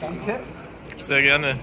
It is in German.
Danke. Sehr gerne.